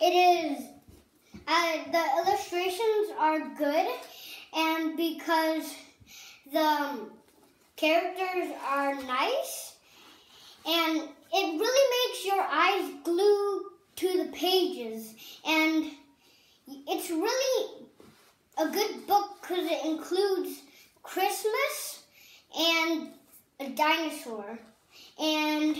it is. Uh, the illustrations are good, and because the characters are nice, and it really makes your eyes glue to the pages, and it's really a good book because it includes Christmas and a dinosaur, and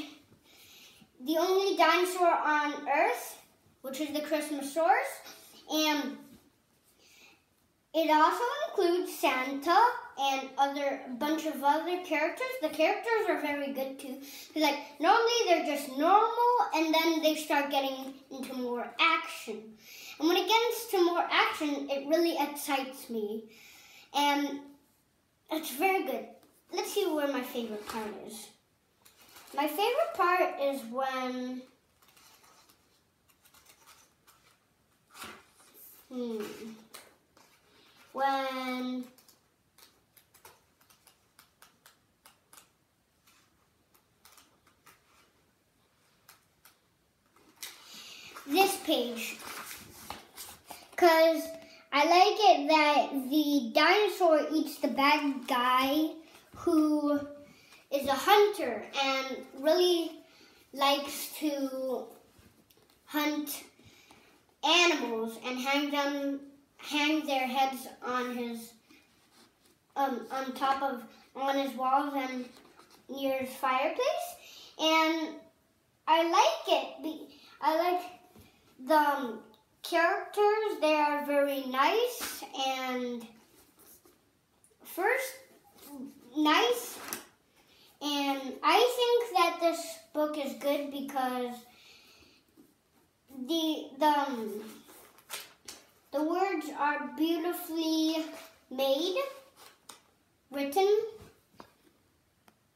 the only dinosaur on Earth, which is the Christmasaurus. and it also includes Santa and other bunch of other characters. The characters are very good too. Like normally they're just normal, and then they start getting into more action. And when it gets to more action, it really excites me, and it's very good. Let's see where my favorite part is. My favorite part is when. Hmm. When. This page. Because I like it that the dinosaur eats the bad guy who is a hunter and really likes to hunt animals and hang them hang their heads on his um on top of on his walls and near his fireplace and I like it. I like the um, characters. They are very nice and first nice and I think that this book is good because the the um, the words are beautifully made, written,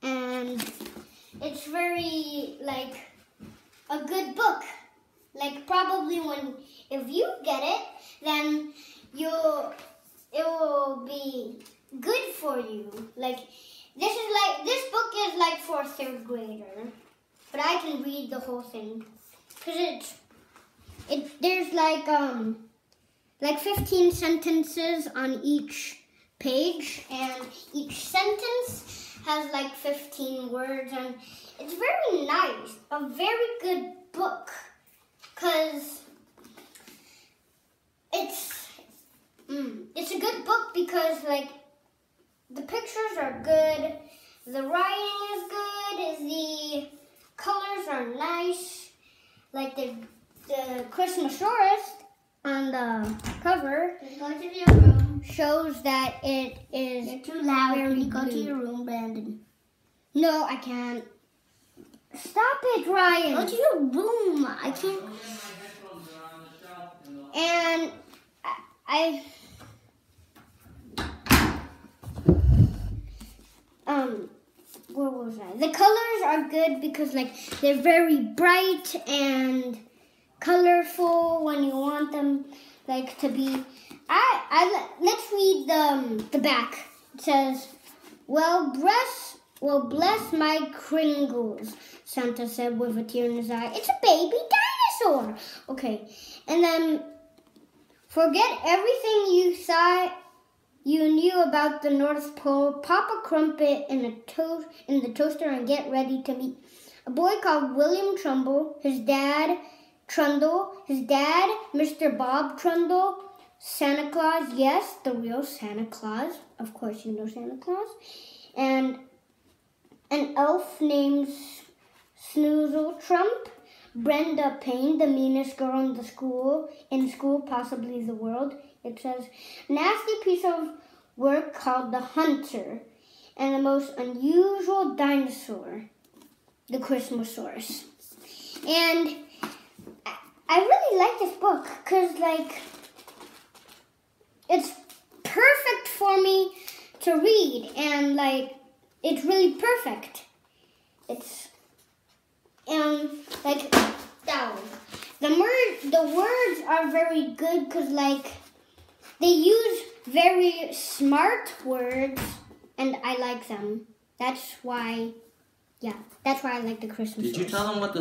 and it's very like a good book. Like probably when if you get it, then you'll it will be good for you. Like this is like this book is like for a third grader, but I can read the whole thing because it's it. There's like um like 15 sentences on each page, and each sentence has like 15 words, and it's very nice. A very good book because it's mm, it's a good book because like the pictures are good, the writing is good, the colors are nice, like the the Christmasaurus on the cover Go to your room. shows that it is You're too loud. Can you go to your room, Brandon? No, I can't. Stop it, Ryan. Go to your room. I can't. And I, I um where was I? The colors are good because like they're very bright and colorful when you want them like to be. I I let's read the the back. It says, "Well, bless well bless my Kringles," Santa said with a tear in his eye. It's a baby dinosaur. Okay, and then forget everything you saw you knew about the North Pole. Pop a crumpet in a to- in the toaster and get ready to meet a boy called William Trundle, his dad Trundle, his dad Mr. Bob Trundle, Santa Claus, yes, the real Santa Claus. Of course, you know Santa Claus, and an elf named Snoozle Trump. Brenda Payne, the meanest girl in the school, in school, possibly the world. It says, nasty piece of work called the hunter, and the most unusual dinosaur, the Christmasaurus. And I- really like this book because, like, it's perfect for me to read, and like, it's really perfect. It's and like down. The word, the words are very good because like they use very smart words, and I like them. That's why, yeah, that's why I like the Christmas. Did you tell them what the